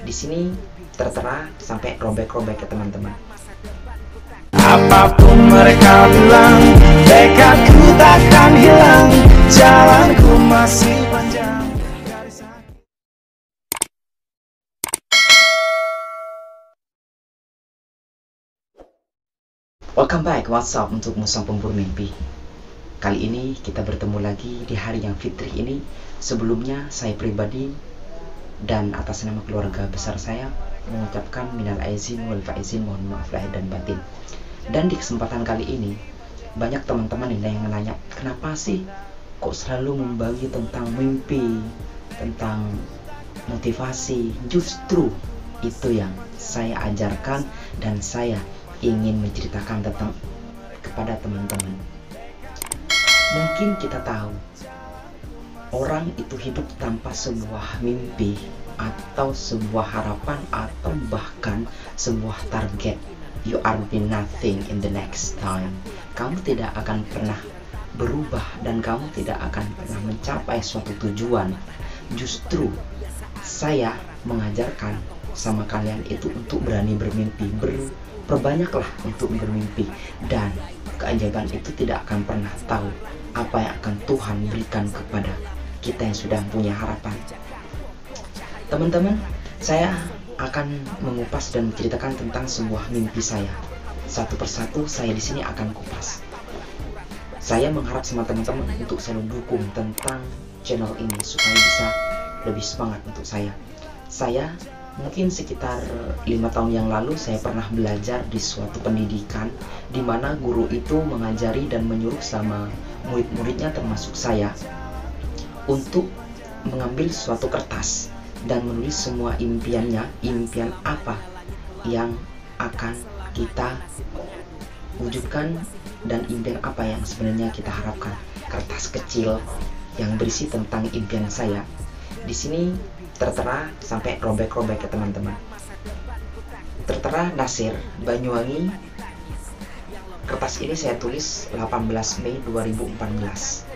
Di sini tertera sampai robek-robek ke teman-teman. Apa pun mereka bilang Tekadku takkan hilang. Jalanku masih panjang. Welcome back, what's up untuk Musang Pemburu Mimpi. Kali ini kita bertemu lagi di hari yang fitri ini. Sebelumnya saya pribadi dan atas nama keluarga besar saya mengucapkan minal aizin wal faizin mohon maaf lahir dan batin. Dan di kesempatan kali ini banyak teman-teman yang nanya kenapa sih kok selalu membagi tentang mimpi tentang motivasi? Justru itu yang saya ajarkan dan saya ingin menceritakan tentang kepada teman-teman. Mungkin kita tahu orang itu hidup tanpa sebuah mimpi atau sebuah harapan atau bahkan sebuah target. You are be nothing in the next time. Kamu tidak akan pernah berubah dan kamu tidak akan pernah mencapai suatu tujuan. Justru saya mengajarkan sama kalian itu untuk berani bermimpi. Berperbanyaklah untuk bermimpi dan keajaiban itu tidak akan pernah tahu apa yang akan Tuhan berikan kepada kita yang sudah punya harapan. Teman-teman, saya akan mengupas dan menceritakan tentang sebuah mimpi saya. Satu persatu saya di sini akan kupas. Saya mengharap sama teman-teman untuk selalu dukung tentang channel ini supaya bisa lebih semangat untuk saya. Saya mungkin sekitar lima tahun yang lalu saya pernah belajar di suatu pendidikan di mana guru itu mengajari dan menyuruh sama murid-muridnya termasuk saya untuk mengambil suatu kertas dan menulis semua impiannya, impian apa yang akan kita wujudkan dan impian apa yang sebenarnya kita harapkan. Kertas kecil yang berisi tentang impian saya. Di sini tertera sampai robek-robek ke teman-teman. Tertera Nasir, Banyuwangi. Kertas ini saya tulis 18 Mei 2014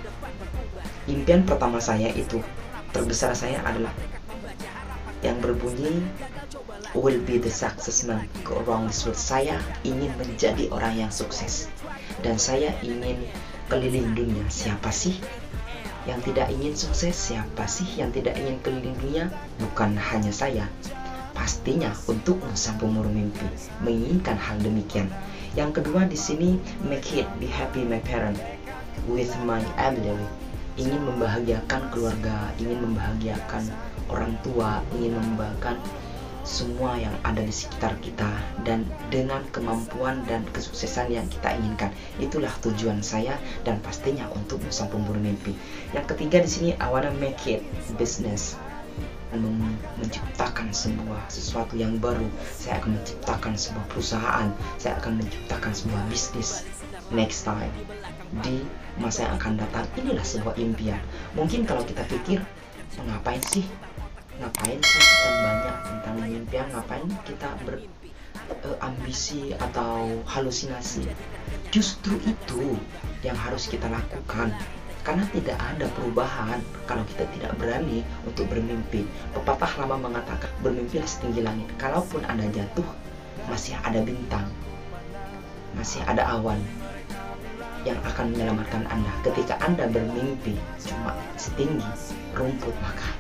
impian pertama saya itu terbesar saya adalah yang berbunyi will be the success man. Go around this saya ingin menjadi orang yang sukses. Dan saya ingin keliling dunia. Siapa sih yang tidak ingin sukses? Siapa sih yang tidak ingin keliling dunia? Bukan hanya saya. Pastinya untuk sang pemuru mimpi menginginkan hal demikian. Yang kedua di sini make it be happy my parent with my ability ingin membahagiakan keluarga, ingin membahagiakan orang tua, ingin membahagiakan semua yang ada di sekitar kita dan dengan kemampuan dan kesuksesan yang kita inginkan. Itulah tujuan saya dan pastinya untuk sang pemburu mimpi. Yang ketiga di sini I wanna make it business. Menciptakan sebuah sesuatu yang baru. Saya akan menciptakan sebuah perusahaan. Saya akan menciptakan sebuah bisnis. Next time di masa yang akan datang. Inilah sebuah impian. Mungkin kalau kita pikir ngapain sih? Ngapain sih kita banyak tentang impian? Ngapain kita berambisi uh, atau halusinasi? Justru itu yang harus kita lakukan. Karena tidak ada perubahan kalau kita tidak berani untuk bermimpi. Pepatah lama mengatakan bermimpilah setinggi langit. Kalaupun anda jatuh masih ada bintang masih ada awan yang akan menyelamatkan Anda ketika Anda bermimpi cuma setinggi rumput maka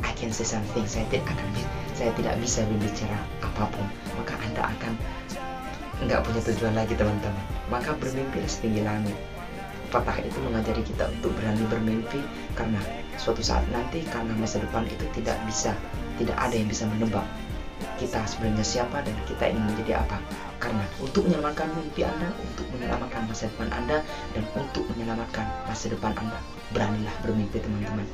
I can say something. Saya tidak akan saya tidak bisa berbicara apa pun. Maka Anda akan nggak punya tujuan lagi teman-teman. Maka bermimpi setinggi langit. Patah itu mengajari kita untuk berani bermimpi karena suatu saat nanti karena masa depan itu tidak bisa tidak ada yang bisa menebak kita sebenarnya siapa dan kita ingin menjadi apa karena untuk menyelamatkan mimpi Anda, untuk menyelamatkan masa depan Anda, dan untuk menyelamatkan masa depan Anda, beranilah bermimpi teman-teman.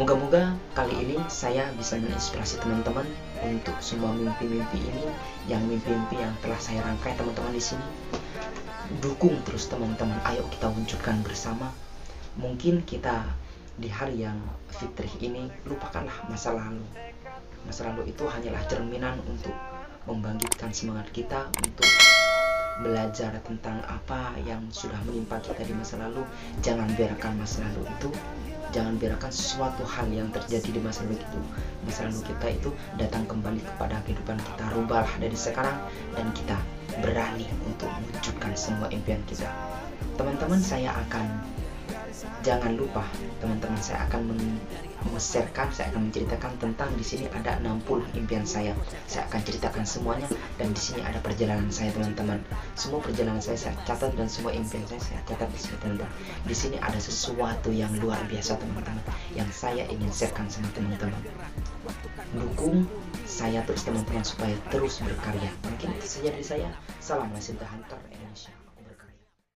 Moga-moga kali ini saya bisa menginspirasi teman-teman untuk semua mimpi-mimpi ini yang mimpi-mimpi yang telah saya rangkai teman-teman di sini. Dukung terus teman-teman, ayo kita wujudkan bersama. Mungkin kita di hari yang fitrih ini lupakanlah masa lalu. Masa lalu itu hanyalah cerminan untuk membangkitkan semangat kita untuk belajar tentang apa yang sudah menimpa kita di masa lalu. Jangan biarkan masa lalu itu jangan biarkan sesuatu hal yang terjadi di masa lalu itu. Masa lalu kita itu datang kembali kepada kehidupan kita. Rubahlah dari sekarang dan kita berani untuk mewujudkan semua impian kita. Teman-teman saya akan jangan lupa teman-teman saya akan men-sharekan, saya akan menceritakan tentang di sini ada 60 impian saya. Saya akan ceritakan semuanya dan di sini ada perjalanan saya teman-teman. Semua perjalanan saya saya catat dan semua impian saya saya catat di sini teman-teman. Di sini ada sesuatu yang luar biasa teman-teman yang saya ingin sharekan sama teman-teman. Dukung saya terus teman-teman supaya terus berkarya. Mungkin itu saja dari saya. Salam Wasit Hunter Indonesia.